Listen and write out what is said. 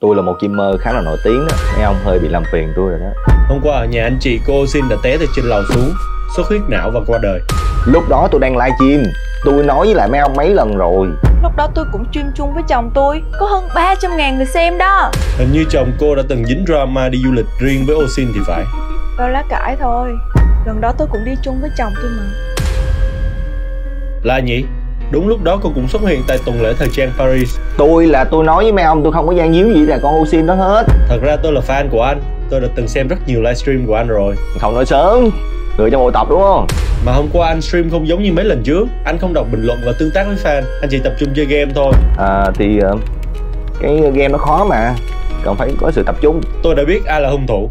tôi là một streamer khá là nổi tiếng đó. Mấy ông hơi bị làm phiền tôi rồi đó. Hôm qua ở nhà anh chị cô xin đã té từ trên lầu xuống Xuất huyết não và qua đời. Lúc đó tôi đang livestream tôi nói với lại mấy ông mấy lần rồi. Lúc đó tôi cũng stream chung với chồng tôi. Có hơn 300 ngàn người xem đó. Hình như chồng cô đã từng dính drama đi du lịch riêng với Osin thì phải. Bao lá cải thôi. Lần đó tôi cũng đi chung với chồng tôi mà. Là nhỉ? Đúng lúc đó cô cũng xuất hiện tại tuần lễ thời trang Paris. Tôi là tôi nói với mấy ông tôi không có gian díu gì là con Usin đó hết. Thật ra tôi là fan của anh. Tôi đã từng xem rất nhiều livestream của anh rồi. Không nói sớm. Người trong bộ tộc đúng không? Mà hôm qua anh stream không giống như mấy lần trước. Anh không đọc bình luận và tương tác với fan. Anh chỉ tập trung chơi game thôi. À, thì ờ, cái game nó khó mà. Cần phải có sự tập trung. Tôi đã biết ai là hung thủ